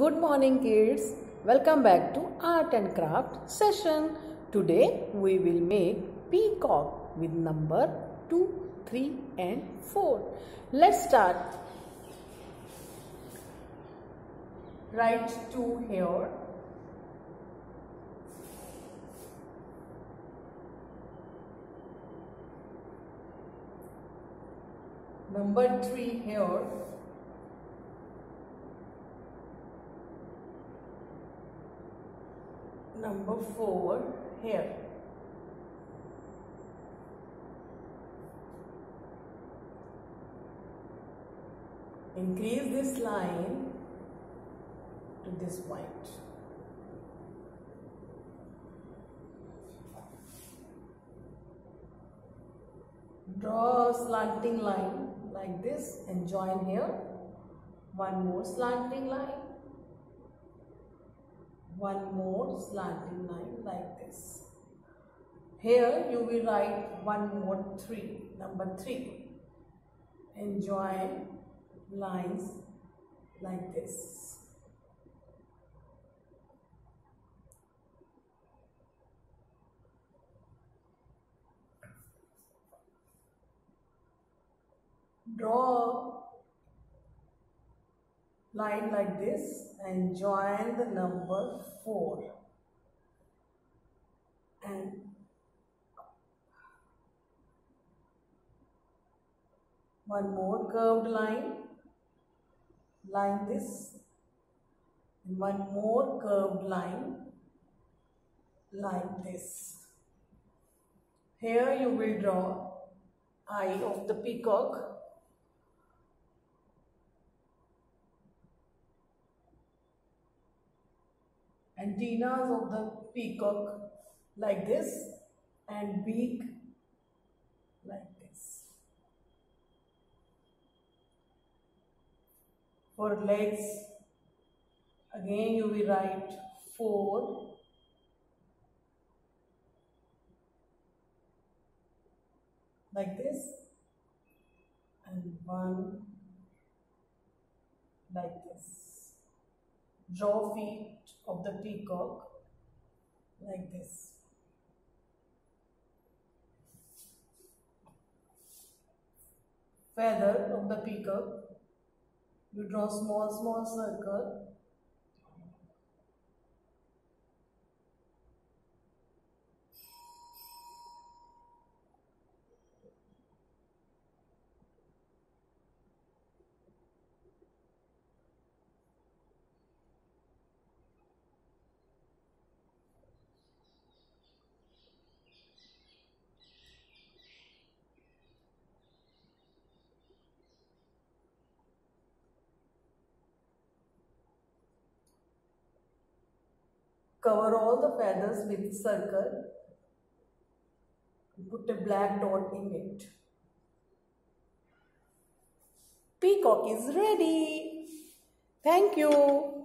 Good morning kids. Welcome back to art and craft session. Today we will make peacock with number 2, 3 and 4. Let's start. Write 2 here. Number 3 here. Number 4 here. Increase this line to this point. Draw a slanting line like this and join here. One more slanting line one more slanting line like this. Here you will write one more 3, number 3 and join lines like this. Draw line like this and join the number 4 and one more curved line like this. And one more curved line like this. Here you will draw eye of the peacock antennas of the peacock like this and beak like this. For legs, again you will write 4 like this and 1 like this. Draw feet of the peacock like this. Feather of the peacock, you draw small small circle Cover all the feathers with circle. Put a black dot in it. Peacock is ready. Thank you.